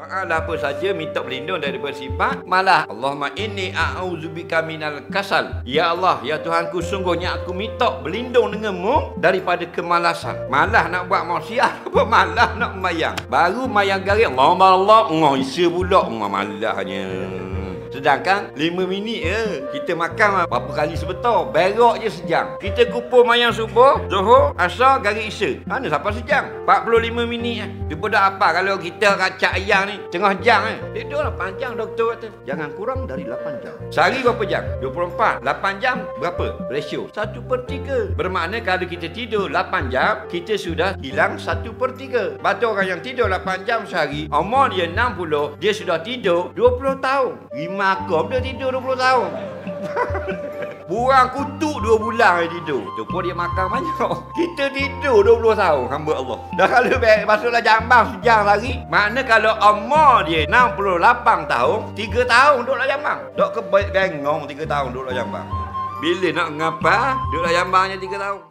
Doa apa saja minta berlindung daripada sifat malah Allahumma inni a'udzubika minal kasal. Ya Allah, ya Tuhanku sungguhnya aku minta berlindung denganmu daripada kemalasan. Malah nak buat maksiat apa malah nak mayang. Baru mayang garik Allah Allah, ngah isa pula, ngah malahnya. Sedangkan 5 minit je. Kita makan berapa kali sebetul Berok je sejam. Kita kumpul mayang subuh Zuhur Asar Garik Isya. Mana siapa sejam? 45 minit eh. Dia pun apa Kalau kita kacak ayam ni? Tengah jam eh. Tidur lah. Panjang doktor kata. Jangan kurang dari 8 jam. Sehari berapa jam? 24 8 jam berapa? Ratio? 1 per 3 Bermakna kalau kita tidur 8 jam Kita sudah hilang 1 per 3 Batu orang yang tidur 8 jam sehari Umur dia 60 Dia sudah tidur 20 tahun makom dia tidur 20 tahun. Buang kutuk 2 bulan dia tidur. Tu pun dia makan banyak. Kita tidur 20 tahun hamba Allah. Dah kalau masuklah jambang sejam lagi. Makna kalau umur dia 68 tahun, 3 tahun duduklah jambang. Dok kebaik gengong 3 tahun duduklah jambang. Bila nak ngapa, duduklah jambangnya 3 tahun.